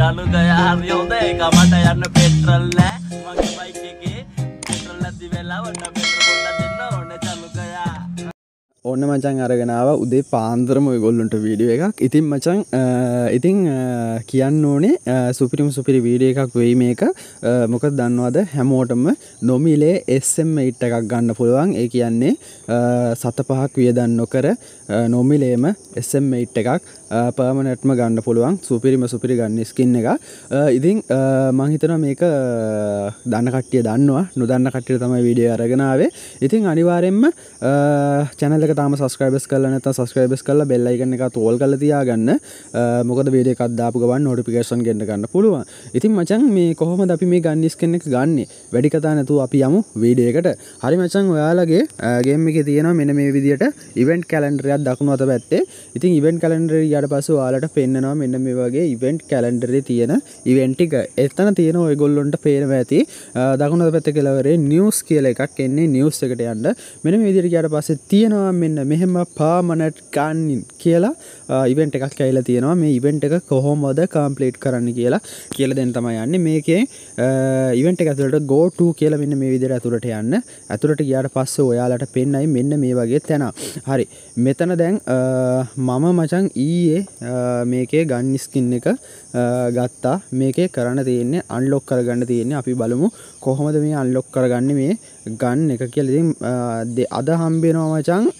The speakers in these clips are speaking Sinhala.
ඩලුගය හරි හොඳ එක මට යන්න පෙට්‍රල් නෑ. මගේ බයික් එකේ පෙට්‍රල් නැති වෙලා ඔන්න පෙට්‍රල් ඔන්න මචන් අරගෙනාව උදේ පාන්දරම ගොල්ලොන්ට වීඩියෝ එකක්. ඉතින් මචන් අ, ඉතිං අ, කියන්න ඕනේ අ, සුපිරිම සුපිරි වීඩිය එකක් වෙයි මේක. අ, මොකද දන්නවාද? හැමෝටම නොමිලේ එස්ම් ඉට් එකක් ගන්න පුළුවන්. ඒ කියන්නේ අ, සත පහක් වියදන් නොකර අ, නොමිලේම එස්ම් ඉට් එකක් පර්මනට්ම ගන්න පුළුවන්. සුපිරිම සුපිරි ගන්න ස්කින්න එක අ, ඉතිං අ, මං හිතන මේක අ, දන්න කට්ටිය දන්නවා. නොදන්න කට්ටිය තමයි වීඩිය අරගෙනාවේ ඉතින් අනිවාරෙන්ම චැනල තාම සස්ක්‍රයිබස් කල නත සස්ක්‍රයිබස් කල බෙල්ලයිගන්න එක තෝල් කල තියාගන්න. මොකද වේඩ එකක්දාපු ගවන් නොටිපිකේෂන් ගෙන්න්න ගන්න පුළුවන්. ඉතින් මචන් මේ කොහොම අපි මේ ගන්නිස් කෙනෙක් ගන්න? වැඩි කතා නැතු අපි යමු වීඩියකට හරි මචන් ඔයාලගේ ගේම එක තියෙන මෙන මේ විදිට ඉවෙන්ට් කලන්ඩරයක් දක්ුණු අත පැත්තේ. ඉතින් ඉවෙන්ට කලන්ඩර යට පසු යාලට පෙන්න්නවා මෙන්න මේ වගේ ඉවෙන්ට් කලන්ඩරේ තියෙන ඉවෙන්ටික එත්තන තියෙන ඔයගොල්ලොන්ට පේනව ඇති දකුණ පැත්ත කෙලවරේ නිියස් කියල එකක් එන්නේ. නිියස් එකට යන්න. මෙන විදිරි යට පස්සේ තියෙනවා මෙන්න මෙහෙම පාමනට් ගන්නින් කියලා ඉවෙන්ට එකක් කැයිලා තියෙනවා. මේ ඉවෙන්ට එක කොහොමද කම්පලේට් කරන්න කියලා කියල දෙන්න තමයි යන්න. මේකේ ඉවෙන්ට ඇතුලට ගෝට කියල මෙන්න මේ විදිර ඇතුළට යන්න. ඇතුළට ගියාට පස්ස ඔයාලට පෙන්න්නයි මෙන්න මේ වගේ තැන. හරි. මෙතන දැන් මම මචන් ඊයේ මේකේ ගන්නිස්කින්න එක ගත්තා. මේකේ කරන්න තියෙන්නේ අන්ලොක් කරගන්න තියෙන්නේ. අපි බලමු කොහොමද මේ අන්ලොක් කරගන්න මේ ගන්න එක කියලඉතින් අද හම්බෙනවා මචන්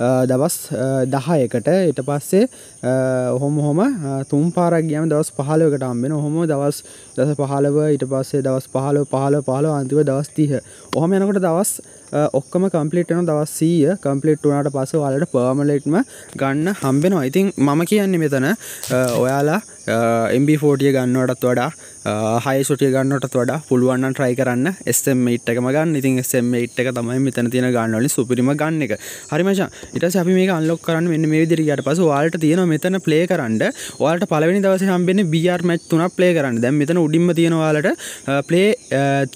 දවස් දහයකට. එට පස්සේ ඔහොම හොම තුම් පාරක් ගියම දවස් පහලකට අම්බෙන හොම දවස් දස පහලව ඉට පස්සේ දවස් පහල පහල පහල අන්තිව දවස් තිහ. ඔහම යනකට දවස් ඔක්කම කම්පලිටන දවස් සීය. කම්පලිට් වනට පස වාලට පර්මලෙට්ම ගන්න හම්බෙනවා ඉතින් මම කියන්නේ මෙතන ඔයාලා එම්බ4ටිය ගන්නවටත් වඩා හය සුටිය ගන්නට වඩා පුළුවන්න ට්‍රයි කරන්න. එස්ම ඉට්ක ගන්න. ඉතින් එස්ම ඉට් එක තමයි මෙතන තියෙන ගන්නවල සුපිරිම ගන්න එක. හරිමච ඉට අපි මේ අල්ලොක් කරන්න මෙන්න මේ විදිරියට පස වාලට තියෙන මෙතන ප්ලේ කරන්න. වාට පලවෙනි දවස හම්බෙන බියර් මැච් තුන ප්ලේ කරන්න. දැම් මෙතන උඩින්ම තියෙනවාලට ප්ලේ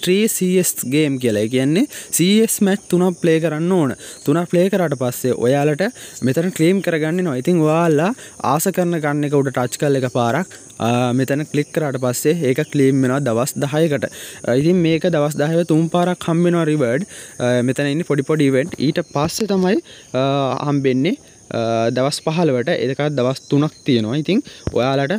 3CS ගේම් කියලා. කියන්නේ CS මැච් තුන ප්ලේ කරන්න ඕන. තුන ප්ලේ කරට පස්සේ ඔයාලට මෙතන ක්ලීම් කරගන්න නො ඉතින් වාල්ලා ආස කරන ගන්න එක උඩ ටච් කල් එක පාරක් මෙතන කලික් කරට පස්සේ ඒක කලීම් වෙන දවස් දහයකට. ඉතින් මේක දවස් දහය තුම් පාරක් හම්බෙනවා රිවර්ඩ් මෙතන ඉන්න පොඩි පොඩිවෙන්ට් ඊට පස්සේ තමයි හම්බෙන්නේ දවස් පහලවට එදකත් දවස් තුනක් තියෙනවා. ඉතින් ඔයාලට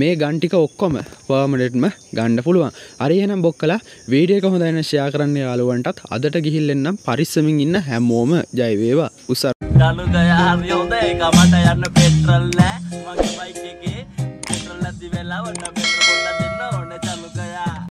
මේ ගන්ටික ඔක්කොම පර්මඩට්ම ගණ්ඩ පුළුවන්. අරියනම් බොක්කලා වීඩියක හොඳයින ෂයා කරන්න යාලුවන්ටත් අදට ගිහිල්ලෙන්නම් පරිස්සමින් ඉන්න හැමෝම. ජයවේවා උසර ඩලුගය හරි හොඳ එක මට යන්න පෙට්‍රල්